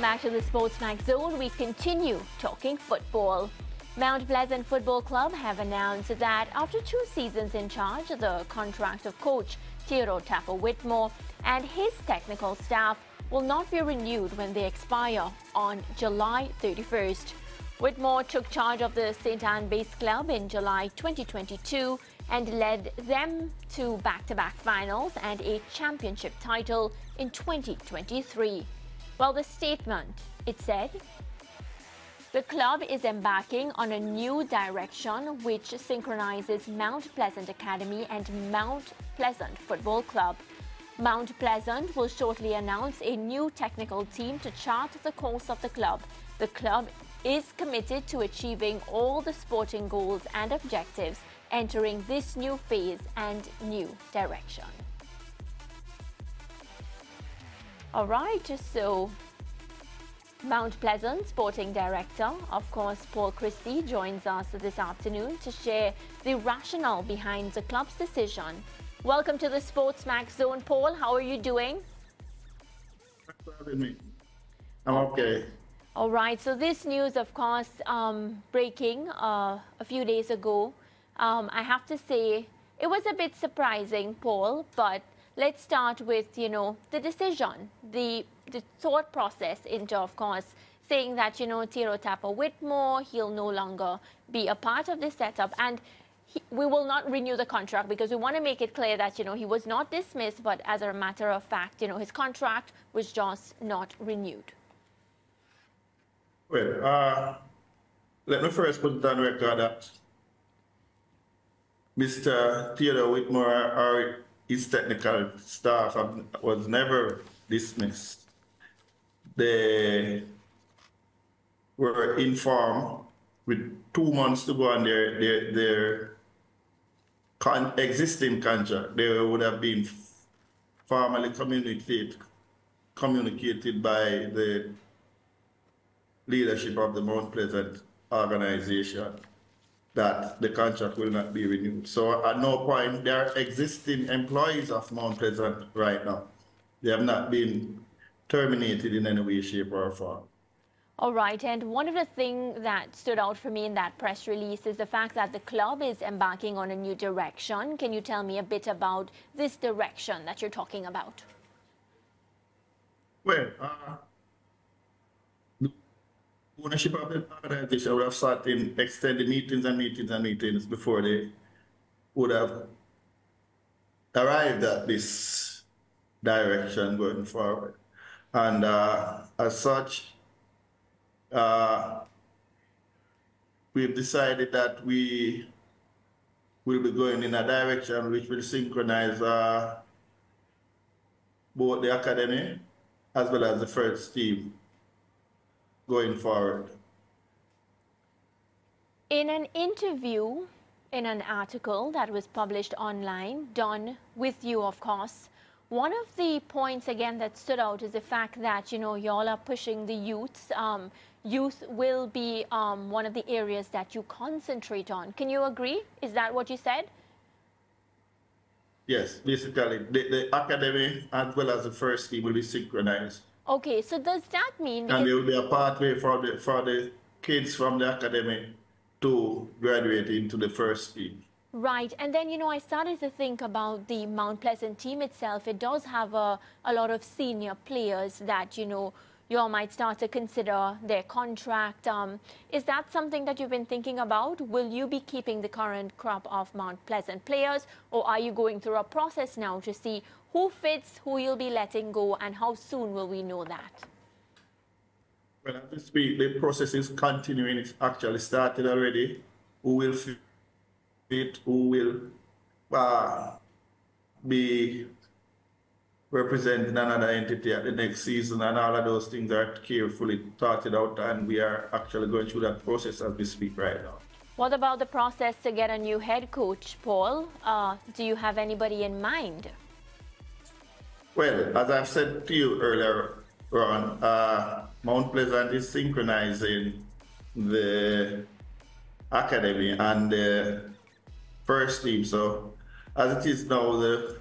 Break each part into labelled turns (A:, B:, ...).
A: Welcome back to the Sports Sportsmax Zone. We continue talking football. Mount Pleasant Football Club have announced that after two seasons in charge, the contract of coach Theodore Tappa Whitmore and his technical staff will not be renewed when they expire on July 31st. Whitmore took charge of the St. Ann Base Club in July 2022 and led them to back-to-back finals and a championship title in 2023. Well, the statement, it said, the club is embarking on a new direction which synchronizes Mount Pleasant Academy and Mount Pleasant Football Club. Mount Pleasant will shortly announce a new technical team to chart the course of the club. The club is committed to achieving all the sporting goals and objectives entering this new phase and new direction. All right, so Mount Pleasant Sporting Director, of course, Paul Christie, joins us this afternoon to share the rationale behind the club's decision. Welcome to the Sportsmax Zone, Paul. How are you doing?
B: Thanks for having me. I'm okay.
A: All right. So this news, of course, um, breaking uh, a few days ago. Um, I have to say it was a bit surprising, Paul. But let's start with you know the decision, the the thought process into, of course, saying that, you know, Tiro Tappa Whitmore, he'll no longer be a part of this setup. And he, we will not renew the contract because we want to make it clear that, you know, he was not dismissed, but as a matter of fact, you know, his contract was just not renewed.
B: Well, uh, let me first put it on record that Mr. Theodore Whitmore or his technical staff was never dismissed. They were informed with two months to go on their, their, their con existing contract, they would have been formally communicated, communicated by the leadership of the Mount Pleasant organization that the contract will not be renewed. So at no point, they are existing employees of Mount Pleasant right now. They have not been terminated in any way, shape, or form.
A: All right, and one of the things that stood out for me in that press release is the fact that the club is embarking on a new direction. Can you tell me a bit about this direction that you're talking about?
B: Well, uh, ownership of the organization would have sat in extended meetings and meetings and meetings before they would have arrived at this direction going forward. And uh, as such, uh, we've decided that we will be going in a direction which will synchronize uh, both the academy as well as the first team going forward.
A: In an interview, in an article that was published online, done with you, of course, one of the points, again, that stood out is the fact that, you know, y'all are pushing the youths. Um, youth will be um, one of the areas that you concentrate on. Can you agree? Is that what you said?
B: Yes, basically, the, the academy as well as the first team will be synchronized.
A: Okay, so does that mean...
B: And there will be a pathway for the, for the kids from the academy to graduate into the first team.
A: Right. And then, you know, I started to think about the Mount Pleasant team itself. It does have a, a lot of senior players that, you know, you all might start to consider their contract. Um, is that something that you've been thinking about? Will you be keeping the current crop of Mount Pleasant players, or are you going through a process now to see who fits, who you'll be letting go, and how soon will we know that?
B: Well, as we speak, the process is continuing. It's actually started already. Who will fit who will uh, be representing another entity at the next season and all of those things are carefully thought out and we are actually going through that process as we speak right now.
A: What about the process to get a new head coach, Paul? Uh, do you have anybody in mind?
B: Well, as I've said to you earlier, Ron, uh, Mount Pleasant is synchronizing the academy and the first team. So as it is now, the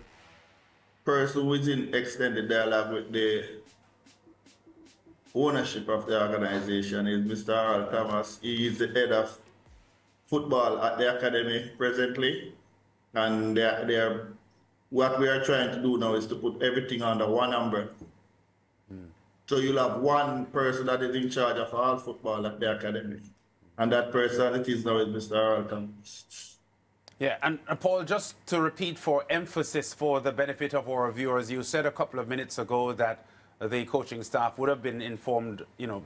B: person who is in extended dialogue with the ownership of the organization is Mr. Earl Thomas. He is the head of football at the academy presently. And they are, they are, what we are trying to do now is to put everything under one umbrella. So you'll have one person that is in charge of all football at the academy. And that person it is now is Mr. Earl Thomas.
C: Yeah, and, and, Paul, just to repeat for emphasis for the benefit of our viewers, you said a couple of minutes ago that the coaching staff would have been informed, you know,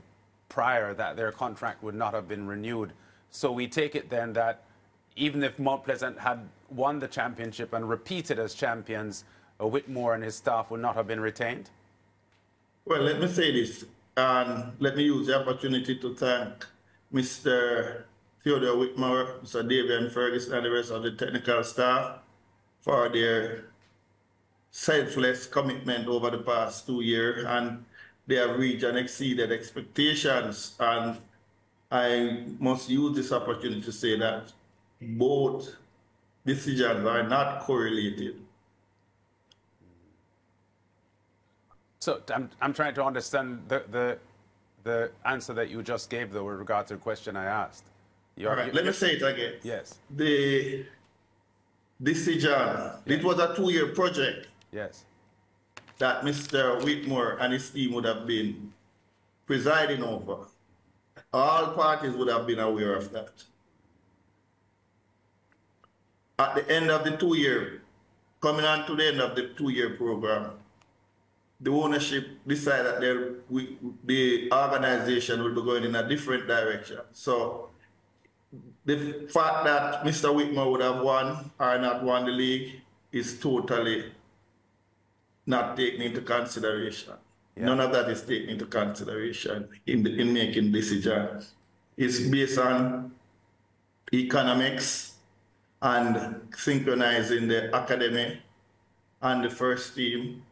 C: prior that their contract would not have been renewed. So we take it then that even if Mount Pleasant had won the championship and repeated as champions, uh, Whitmore and his staff would not have been retained?
B: Well, let me say this, and let me use the opportunity to thank Mr. Theodore Whitmore, Mr. David Ferguson, and the rest of the technical staff for their selfless commitment over the past two years, and they have reached and exceeded expectations. And I must use this opportunity to say that both decisions are not correlated.
C: So I'm, I'm trying to understand the, the, the answer that you just gave, though, with regard to the question I asked.
B: You're, All right, let me say it again.
C: Yes.
B: The decision, yes. it was a two-year project.
C: Yes.
B: That Mr. Whitmore and his team would have been presiding over. All parties would have been aware of that. At the end of the two-year, coming on to the end of the two-year program, the ownership decided that we, the organization will be going in a different direction. So the fact that Mr. Whitmore would have won or not won the league is totally not taken into consideration. Yeah. None of that is taken into consideration in, the, in making decisions. It's based on economics and synchronizing the academy and the first team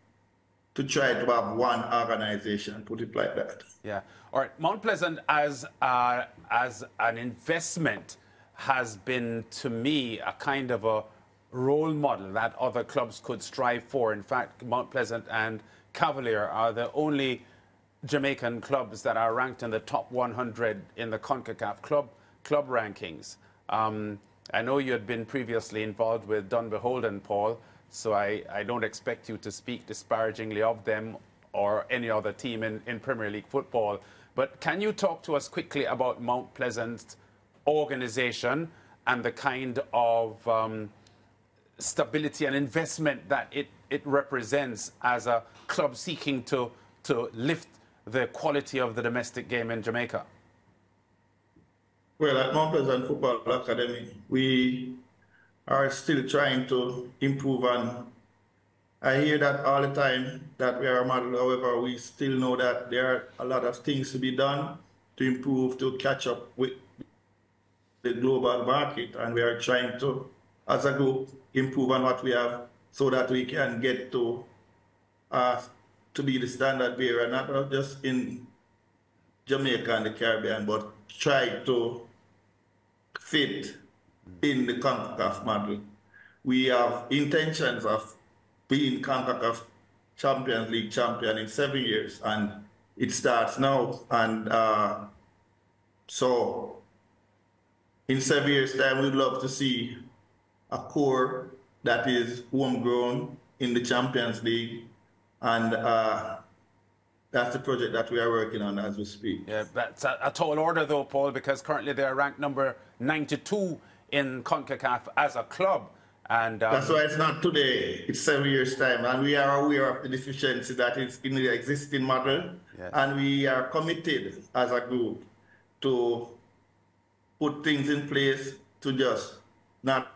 B: to try to have one organization, put it like that.
C: Yeah. All right. Mount Pleasant as uh, as an investment has been to me a kind of a role model that other clubs could strive for. In fact, Mount Pleasant and Cavalier are the only Jamaican clubs that are ranked in the top 100 in the CONCACAF club club rankings. Um, I know you had been previously involved with Dunbeholden, Paul, so I, I don't expect you to speak disparagingly of them or any other team in, in Premier League football. But can you talk to us quickly about Mount Pleasant's organization and the kind of um, stability and investment that it, it represents as a club seeking to, to lift the quality of the domestic game in Jamaica?
B: Well, at Mount Pleasant Football Academy, we are still trying to improve on. I hear that all the time that we are a model. However, we still know that there are a lot of things to be done to improve, to catch up with the global market. And we are trying to, as a group, improve on what we have so that we can get to uh, to be the standard bearer, not just in Jamaica and the Caribbean, but try to fit in the CONCACAF model. We have intentions of being CONCACAF Champions League champion in seven years, and it starts now. And uh, so, in seven years' time, we'd love to see a core that is homegrown in the Champions League, and uh, that's the project that we are working on as we speak.
C: Yeah, that's a, a tall order, though, Paul, because currently they are ranked number 92 in CONCACAF as a club. And
B: um, that's why it's not today, it's seven years' time. And we are aware of the deficiency that is in the existing model. And we are committed as a group to put things in place to just not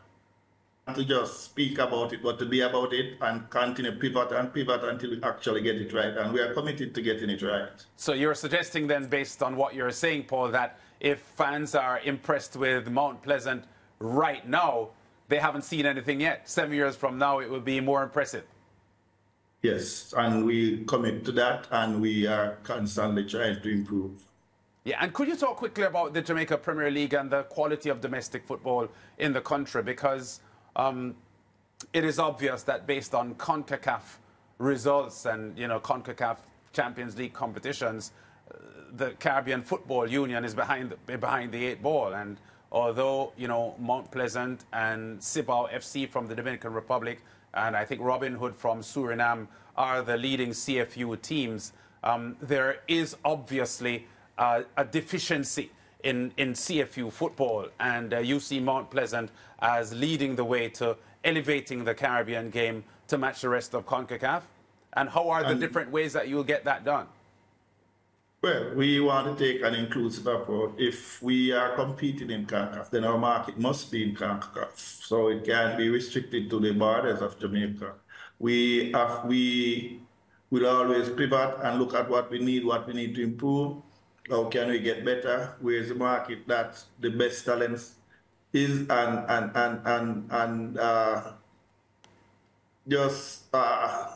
B: to just speak about it, but to be about it and continue pivot and pivot until we actually get it right. And we are committed to getting it right.
C: So you're suggesting then, based on what you're saying, Paul, that if fans are impressed with Mount Pleasant right now, they haven't seen anything yet. Seven years from now, it will be more impressive.
B: Yes, and we commit to that, and we are constantly trying to improve.
C: Yeah, and could you talk quickly about the Jamaica Premier League and the quality of domestic football in the country? Because um, it is obvious that based on CONCACAF results and, you know, CONCACAF Champions League competitions, the Caribbean Football Union is behind behind the eight ball. And although you know Mount Pleasant and Cibao FC from the Dominican Republic, and I think Robin Hood from Suriname are the leading CFU teams, um, there is obviously uh, a deficiency in, in CFU football, and uh, you see Mount Pleasant as leading the way to elevating the Caribbean game to match the rest of CONCACAF? And how are the
B: And-
C: different ways that you'll get that done?
B: Well, we want to take an inclusive approach. If we are competing in CONCACAF, then our market must be in CONCACAF. So it can't be restricted to the borders of Jamaica. We have, we will always pivot and look at what we need, what we need to improve. How can we get better? Where's the market that the best talents is and and and and and uh, just uh,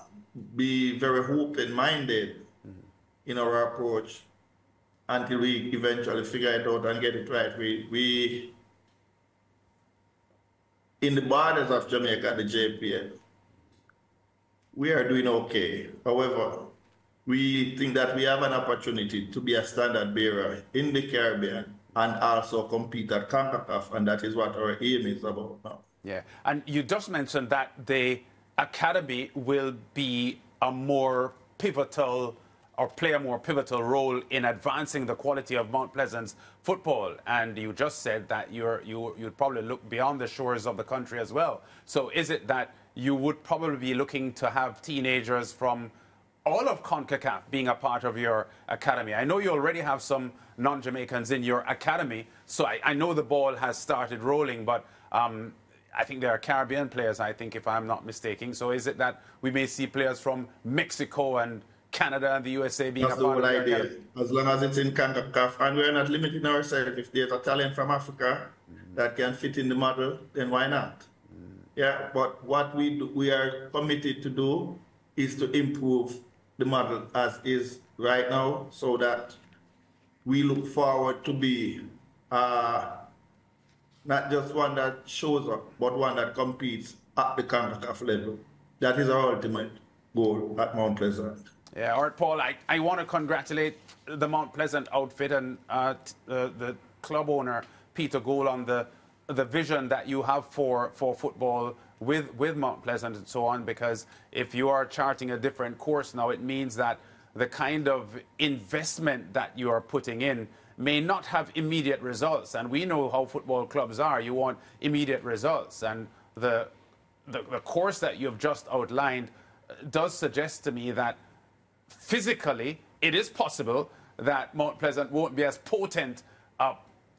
B: be very open-minded in our approach until we eventually figure it out and get it right. We, we in the borders of Jamaica, the JPL, we are doing okay. However, we think that we have an opportunity to be a standard bearer in the Caribbean and also compete at CONCACAF, and that is what our aim is about now.
C: Yeah, and you just mentioned that the academy will be a more pivotal or play a more pivotal role in advancing the quality of Mount Pleasant's football. And you just said that you're, you, you'd probably look beyond the shores of the country as well. So is it that you would probably be looking to have teenagers from all of CONCACAF being a part of your academy. I know you already have some non-Jamaicans in your academy, so I, I know the ball has started rolling, but um, I think there are Caribbean players, I think, if I'm not mistaken. So is it that we may see players from Mexico and Canada and the USA being
B: That's
C: a
B: the
C: part
B: whole
C: of
B: idea.
C: academy?
B: As long as it's in CONCACAF, and we're not limiting ourselves. If there's a talent from Africa that can fit in the model, then why not? Yeah, but what we do, we are committed to do is to improve the model as is right now, so that we look forward to be uh, not just one that shows up, but one that competes at the CONCACAF level. That is our ultimate goal at Mount Pleasant.
C: Yeah, right, Paul, I, I want to congratulate the Mount Pleasant outfit and uh, uh, the club owner, Peter Gould, on the, the vision that you have for, for football with, with Mount Pleasant and so on, because if you are charting a different course now, it means that the kind of investment that you are putting in may not have immediate results. And we know how football clubs are. You want immediate results. And the, the, the course that you've just outlined uh, does suggest to me that physically, it is possible that Mount Pleasant won't be as potent uh,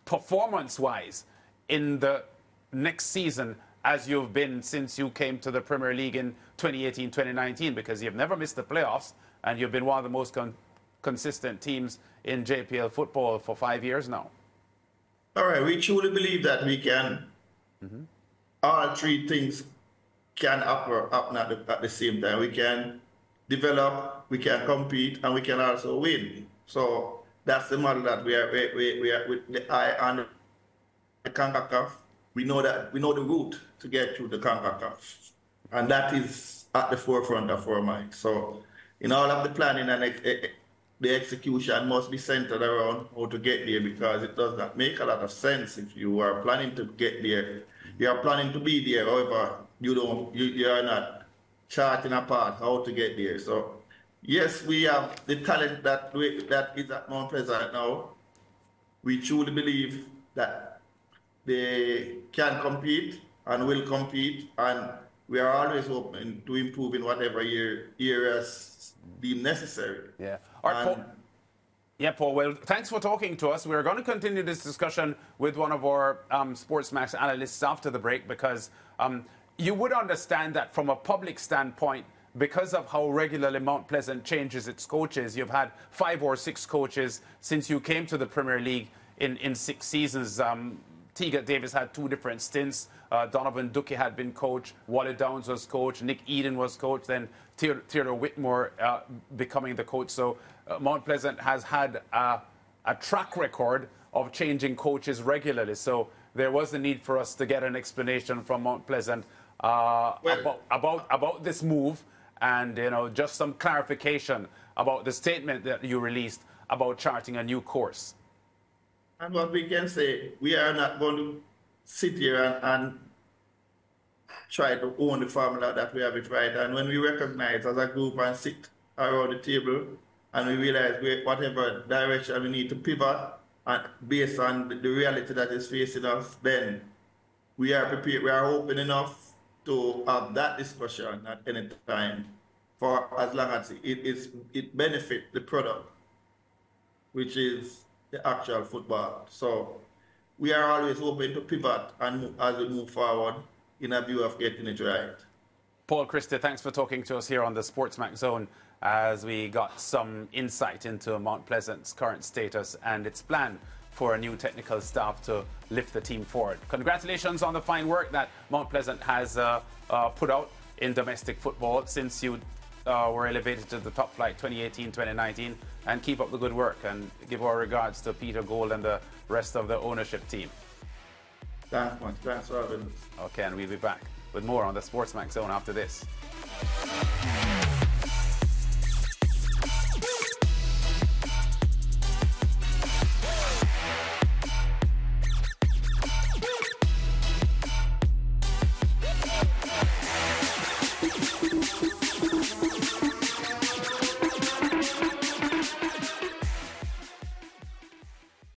C: performance-wise in the next season as you've been since you came to the Premier League in 2018-2019 because you've never missed the playoffs and you've been one of the most con- consistent teams in JPL football for five years now.
B: All right, we truly believe that we can, mm-hmm. all three things can happen at the, at the same time. We can develop, we can compete, and we can also win. So that's the model that we are, we, we, we are with the eye on the CONCACAF. We know that, we know the route to get to the CONCACAF. And that is at the forefront of our mind. So in all of the planning and ex- the execution must be centered around how to get there because it does not make a lot of sense if you are planning to get there. You are planning to be there, however, you don't you, you are not charting a path how to get there. So yes, we have the talent that we, that is at Mount Pleasant now. We truly believe that they can compete and will compete, and we are always open to improve in whatever year, areas deemed necessary.
C: Yeah. All right, Paul. Yeah, Paul. Well, thanks for talking to us. We're going to continue this discussion with one of our um, Sportsmax analysts after the break because um, you would understand that from a public standpoint, because of how regularly Mount Pleasant changes its coaches, you've had five or six coaches since you came to the Premier League in, in six seasons. Um, Teagat Davis had two different stints. Uh, Donovan Duckie had been coach. Wally Downs was coach. Nick Eden was coach. Then Theodore Theodore Whitmore uh, becoming the coach. So uh, Mount Pleasant has had a, a track record of changing coaches regularly. So there was a need for us to get an explanation from Mount Pleasant uh,
B: Well-
C: about, about about this move and you know just some clarification about the statement that you released about charting a new course?
B: And what we can say, we are not going to sit here and, and try to own the formula that we have it right. And when we recognize as a group and sit around the table and we realize we, whatever direction we need to pivot and based on the reality that is facing us, then we are prepared, we are open enough to have that discussion at any time for as long as it is it benefits the product, which is the actual football. So we are always open to pivot and as we move forward in a view of getting it right.
C: Paul Christie, thanks for talking to us here on the Sportsmax Zone as we got some insight into Mount Pleasant's current status and its plan for a new technical staff to lift the team forward. Congratulations on the fine work that Mount Pleasant has uh, uh, put out in domestic football since you uh, were elevated to the top flight 2018-2019 and keep up the good work and give our regards to Peter Gould and the rest of the ownership team.
B: Thanks much. Thanks having.
C: Okay, and we'll be back with more on the Sportsmax Zone after this.